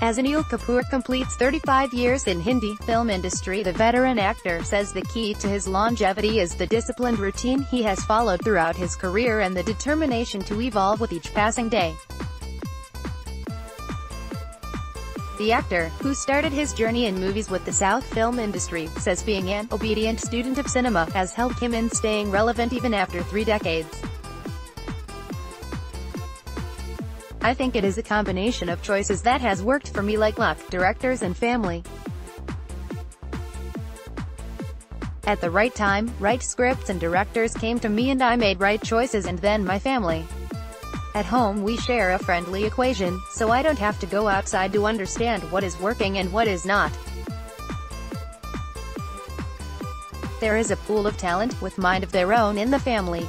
As Anil Kapoor completes 35 years in Hindi film industry the veteran actor says the key to his longevity is the disciplined routine he has followed throughout his career and the determination to evolve with each passing day. The actor, who started his journey in movies with the South film industry, says being an obedient student of cinema has helped him in staying relevant even after three decades. I think it is a combination of choices that has worked for me like luck, directors and family. At the right time, right scripts and directors came to me and I made right choices and then my family. At home we share a friendly equation, so I don't have to go outside to understand what is working and what is not. There is a pool of talent, with mind of their own in the family.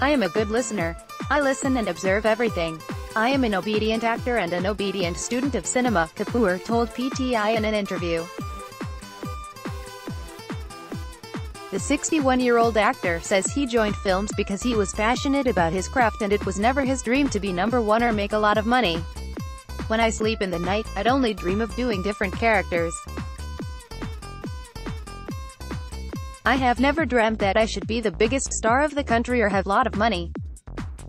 I am a good listener. I listen and observe everything. I am an obedient actor and an obedient student of cinema, Kapoor told PTI in an interview. The 61-year-old actor says he joined films because he was passionate about his craft and it was never his dream to be number one or make a lot of money. When I sleep in the night, I'd only dream of doing different characters. I have never dreamt that I should be the biggest star of the country or have a lot of money.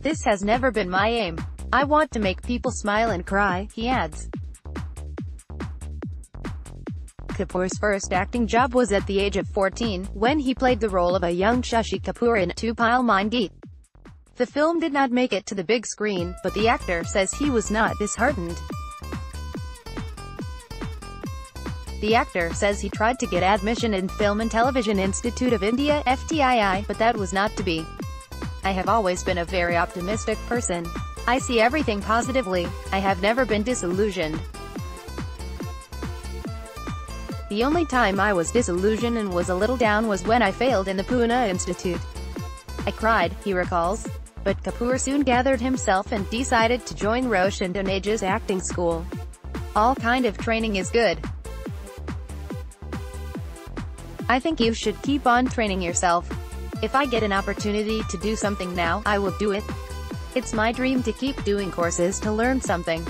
This has never been my aim. I want to make people smile and cry, he adds. Kapoor's first acting job was at the age of 14, when he played the role of a young Shashi Kapoor in Tu Payal Mein Geet. The film did not make it to the big screen, but the actor says he was not disheartened. The actor says he tried to get admission in Film and Television Institute of India FTII, but that was not to be. I have always been a very optimistic person. I see everything positively. I have never been disillusioned. The only time I was disillusioned and was a little down was when I failed in the Pune Institute. I cried, he recalls. But Kapoor soon gathered himself and decided to join Roshan Taneja's acting school. All kind of training is good. I think you should keep on training yourself. If I get an opportunity to do something now, I will do it. It's my dream to keep doing courses to learn something.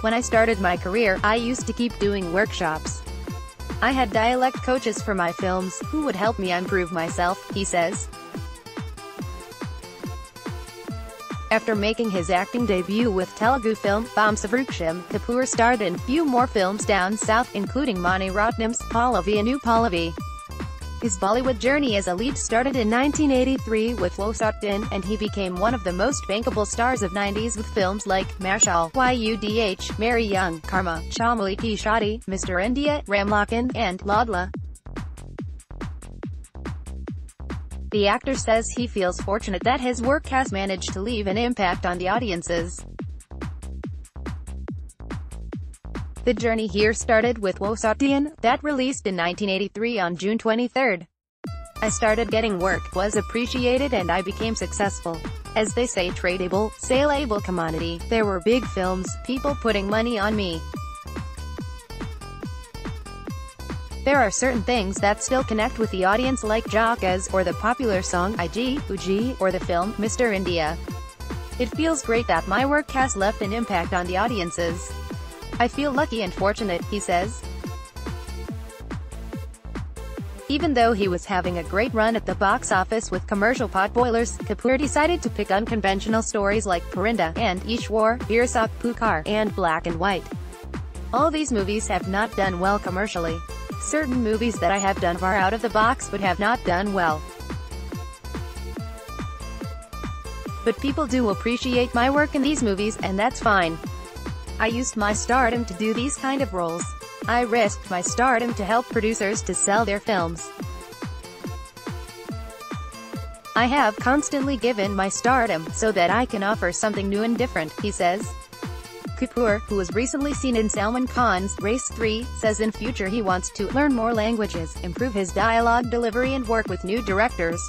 When I started my career, I used to keep doing workshops. I had dialect coaches for my films, who would help me improve myself, he says. After making his acting debut with Telugu film, Vamsavruksam, Kapoor starred in few more films down south, including Mani Ratnam's Pallavi Anu Pallavi. His Bollywood journey as a lead started in 1983 with Wo Saat Din, and he became one of the most bankable stars of 90s with films like Mashaal, YUDH, Meri Jung, Karma, Chameli Ki Shaadi, Mr. India, Ramlakhan, and Ladla. The actor says he feels fortunate that his work has managed to leave an impact on the audiences. The journey here started with Wo Saat that released in 1983 on June 23. I started getting work, was appreciated and I became successful. As they say tradable, saleable commodity, there were big films, people putting money on me. There are certain things that still connect with the audience like Jhakas, or the popular song IG, Uji, or the film, Mr. India. It feels great that my work has left an impact on the audiences. I feel lucky and fortunate, he says. Even though he was having a great run at the box office with commercial potboilers, Kapoor decided to pick unconventional stories like Parinda, and Ishwar, Virasat Pukar, and Black and White. All these movies have not done well commercially. Certain movies that I have done far out of the box but have not done well. But people do appreciate my work in these movies, and that's fine. I used my stardom to do these kind of roles. I risked my stardom to help producers to sell their films. I have constantly given my stardom, so that I can offer something new and different, he says. Kapoor, who was recently seen in Salman Khan's Race 3, says in future he wants to learn more languages, improve his dialogue delivery and work with new directors.